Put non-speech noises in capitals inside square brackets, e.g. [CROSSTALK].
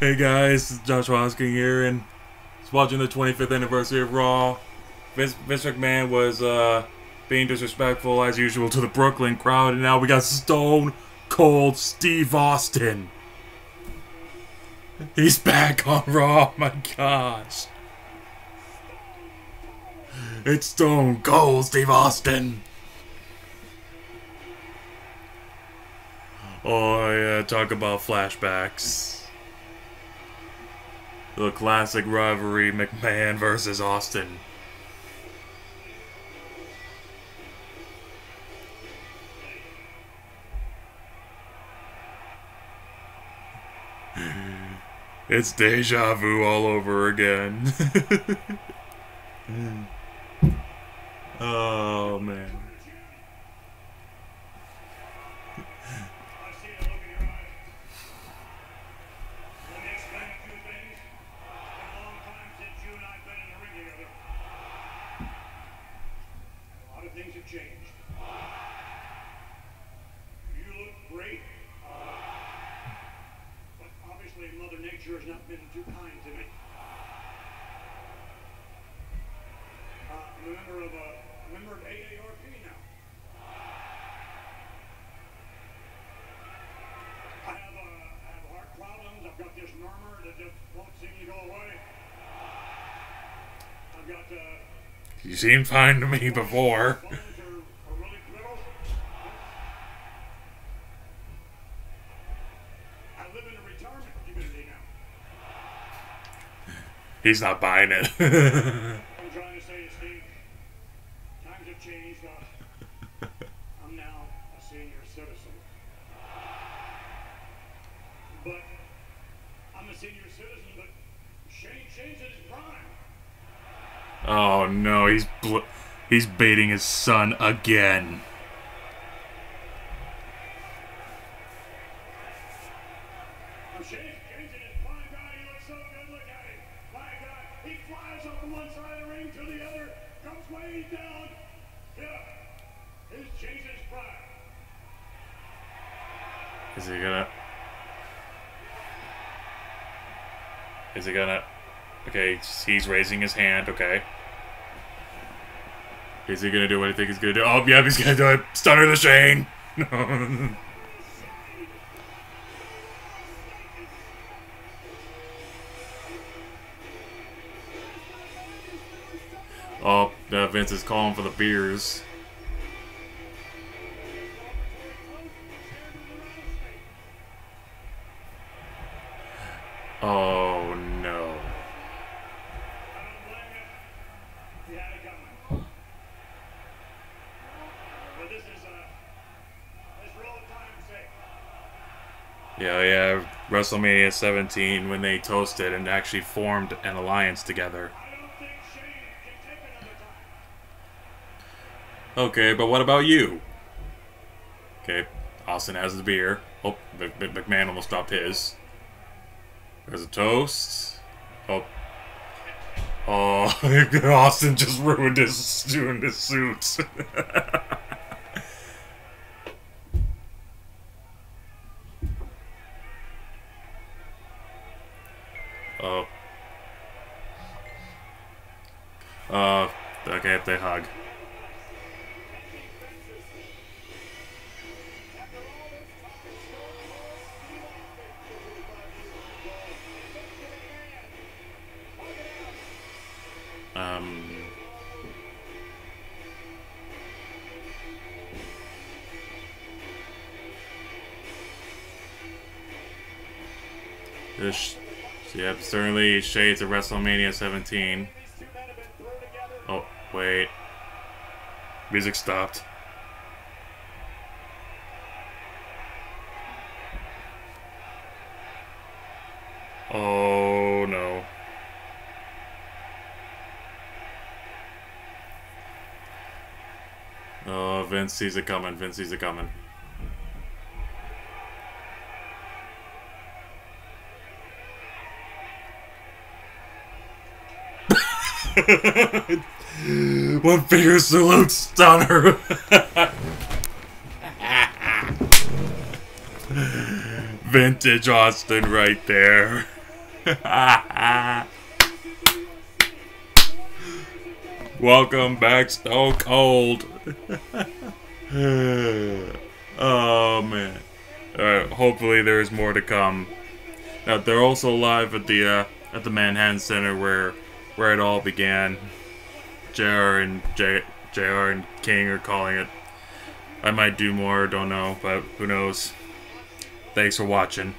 Hey guys, it's Josh Hosking here, and just watching the 25th anniversary of Raw. Vince, Vince McMahon was uh, being disrespectful as usual to the Brooklyn crowd, and now we got Stone Cold Steve Austin. He's back on [LAUGHS] Raw. My gosh, it's Stone Cold Steve Austin. Oh yeah, talk about flashbacks. The classic rivalry McMahon versus Austin. [LAUGHS] It's deja vu all over again. [LAUGHS] [LAUGHS] oh man. I see the look in your eyes. Let me explain a few things. It's been a long time since you and I've been in the ring together. A lot of things have changed. You look great. But obviously Nature has not been too kind to me. Uh, I'm a member of a a member of AARP now. I have, uh, I have heart problems. I've got this murmur that just won't seem to go away. I've got, uh, You seemed fine to me before. bones are, are really brittle. I live in a retirement community now. He's not buying it. [LAUGHS] I'm trying to say is, Steve, times have changed. I'm now a senior citizen. But I'm a senior citizen, but Shane Shane's in his prime. oh no, he's bl- he's baiting his son again. I'm Shane. Shane's in his prime. God, he looks so good. Look at him. He flies up from one side of the ring to the other, comes way down. Yeah, his his prime. Is he gonna? Is he gonna? Okay, he's raising his hand. Okay. Is he gonna do what I think he's gonna do? Oh, yeah, he's gonna do it. Stunner the Shane. [LAUGHS] oh, uh, Vince is calling for the beers. Oh no. Yeah, yeah. WrestleMania 17 when they toasted and actually formed an alliance together. I don't think Shane can take another time. Okay, but what about you? Okay, Austin has his beer. Oh, Mc- Mc- McMahon almost dropped his. There's a toast. Oh. Oh, [LAUGHS] Austin just ruined his, ruined his suit. [LAUGHS] oh. Uh, okay, they hug. This, yep, certainly shades of WrestleMania 17. These two men have been thrown together. Oh, wait. Music stopped. Oh no. Oh, Vince sees it coming. Vince sees it coming. [LAUGHS] One finger salute stunner. [LAUGHS] Vintage Austin right there. [LAUGHS] Welcome back, Stone Cold. oh man. Alright, hopefully there's more to come. Now they're also live at the uh, at the Manhattan Center where where it all began. JR and J, JR and King are calling it. I might do more, don't know, but who knows. Thanks for watching.